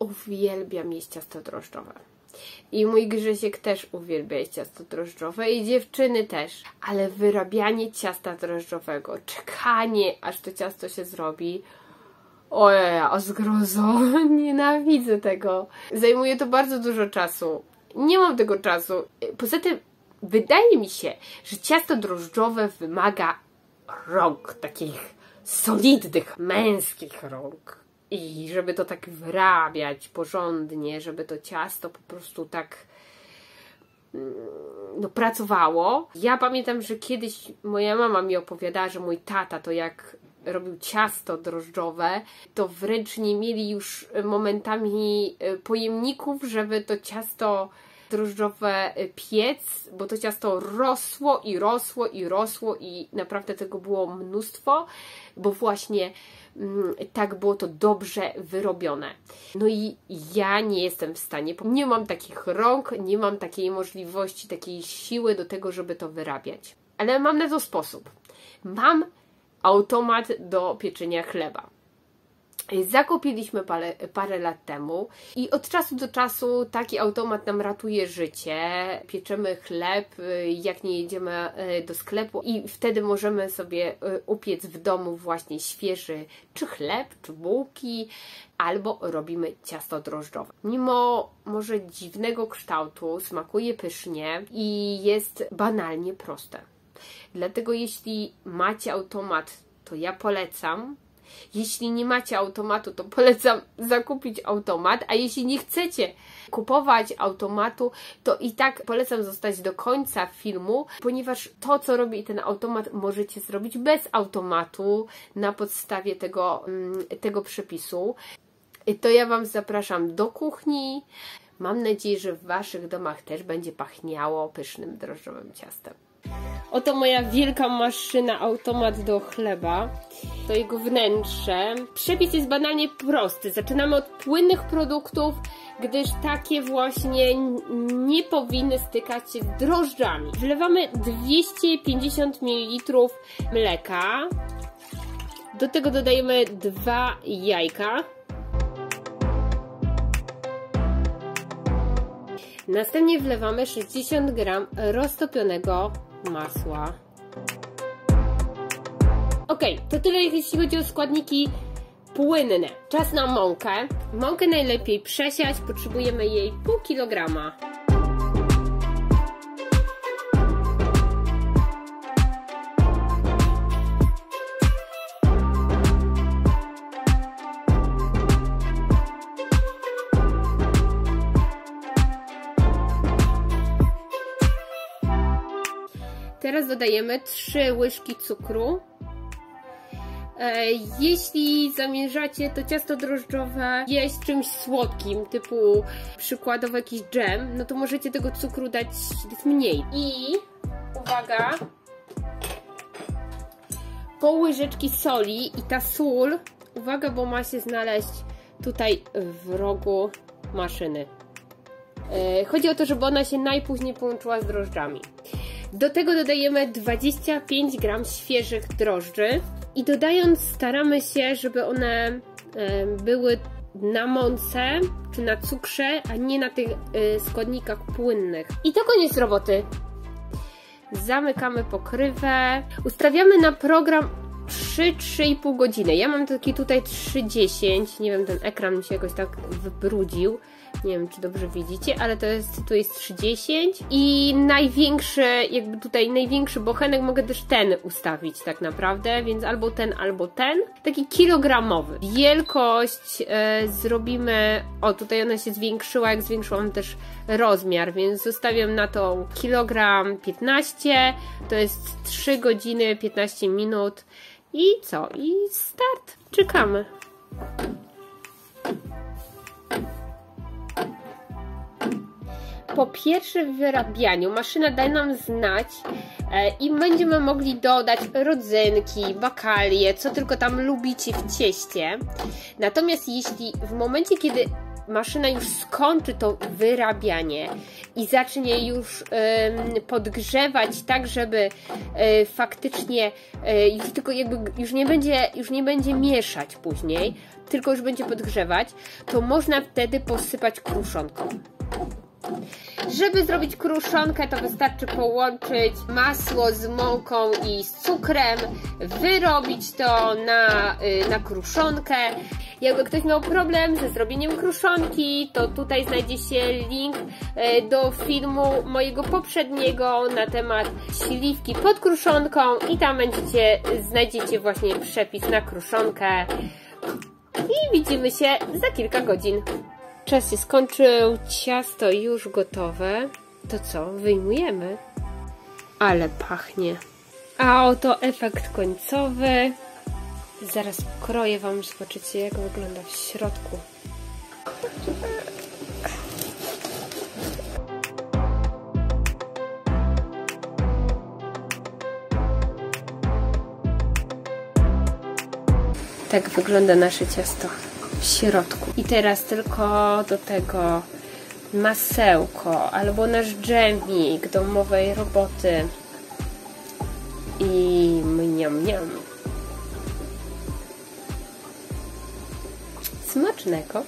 uwielbiam jeść ciasto drożdżowe. I mój Grzesiek też uwielbia jeść ciasto drożdżowe i dziewczyny też. Ale wyrabianie ciasta drożdżowego, czekanie aż to ciasto się zrobi, ojej, a zgrozo, nienawidzę tego. Zajmuje to bardzo dużo czasu. Nie mam tego czasu. Poza tym wydaje mi się, że ciasto drożdżowe wymaga rąk, takich solidnych, męskich rąk. I żeby to tak wyrabiać porządnie, żeby to ciasto po prostu tak mm, no, pracowało. Ja pamiętam, że kiedyś moja mama mi opowiadała, że mój tata to jak robił ciasto drożdżowe, to wręcz nie mieli już momentami e, pojemników, żeby to ciasto drożdżowe e, piec, bo to ciasto rosło i rosło i rosło i naprawdę tego było mnóstwo, bo właśnie mm, tak było to dobrze wyrobione. No i ja nie jestem w stanie, nie mam takich rąk, nie mam takiej możliwości, takiej siły do tego, żeby to wyrabiać. Ale mam na to sposób. Mam automat do pieczenia chleba. Zakupiliśmy parę, parę, lat temu i od czasu do czasu taki automat nam ratuje życie. Pieczemy chleb, jak nie jedziemy e, do sklepu, i wtedy możemy sobie e, upiec w domu właśnie świeży czy chleb, czy bułki, albo robimy ciasto drożdżowe. Mimo może dziwnego kształtu, smakuje pysznie i jest banalnie proste. Dlatego jeśli macie automat, to ja polecam. Jeśli nie macie automatu, to polecam zakupić automat, a jeśli nie chcecie kupować automatu, to i tak polecam zostać do końca filmu, ponieważ to, co robi ten automat, możecie zrobić bez automatu na podstawie tego, mm, tego przepisu. To ja Wam zapraszam do kuchni. Mam nadzieję, że w Waszych domach też będzie pachniało pysznym drożdżowym ciastem. Oto moja wielka maszyna, automat do chleba. To jego wnętrze. Przepis jest banalnie prosty. Zaczynamy od płynnych produktów, gdyż takie właśnie nie powinny stykać się z drożdżami. Wlewamy 250 ml mleka. Do tego dodajemy dwa jajka. Następnie wlewamy 60 g roztopionego masła. Ok, to tyle jeśli chodzi o składniki płynne. Czas na mąkę. Mąkę najlepiej przesiać, potrzebujemy jej pół kilograma. Teraz dodajemy 3 łyżki cukru. E, jeśli zamierzacie to ciasto drożdżowe jeść czymś słodkim, typu przykładowo jakiś dżem, no to możecie tego cukru dać mniej. I uwaga, pół łyżeczki soli i ta sól, uwaga, bo ma się znaleźć tutaj w rogu maszyny. E, chodzi o to, żeby ona się najpóźniej połączyła z drożdżami. Do tego dodajemy 25 gram świeżych drożdży i dodając staramy się, żeby one były na mące czy na cukrze, a nie na tych e, składnikach płynnych. I to koniec roboty. Zamykamy pokrywę. Ustawiamy na program 3-3,5 godziny. Ja mam taki tutaj 3,10. Nie wiem, ten ekran mi się jakoś tak wybrudził. Nie wiem, czy dobrze widzicie, ale to jest, tu jest 30 i największy, jakby tutaj największy bochenek mogę też ten ustawić tak naprawdę, więc albo ten, albo ten. Taki kilogramowy. Wielkość e, zrobimy, o tutaj ona się zwiększyła, jak zwiększyłam też rozmiar, więc zostawiam na to kilogram 15, to jest 3 godziny 15 minut i co? I start. Czekamy. po pierwszym wyrabianiu maszyna da nam znać e, i będziemy mogli dodać rodzynki, bakalie, co tylko tam lubicie w cieście. Natomiast jeśli w momencie, kiedy maszyna już skończy to wyrabianie i zacznie już podgrzewać tak, żeby e, faktycznie e, już tylko jakby już nie będzie już nie będzie mieszać później, tylko już będzie podgrzewać, to można wtedy posypać kruszonką. Żeby zrobić kruszonkę, to wystarczy połączyć masło z mąką i z cukrem, wyrobić to na, y, na kruszonkę. Jakby ktoś miał problem ze zrobieniem kruszonki, to tutaj znajdzie się link y, do filmu mojego poprzedniego na temat śliwki pod kruszonką i tam będziecie, znajdziecie właśnie przepis na kruszonkę. I widzimy się za kilka godzin. Czas się skończył, ciasto już gotowe. To co, wyjmujemy? Ale pachnie. A oto efekt końcowy. Zaraz kroję Wam, zobaczycie jak wygląda w środku. Tak wygląda nasze ciasto w środku. I teraz tylko do tego masełko albo nasz dżemik domowej roboty i mniam mniam. Smacznego.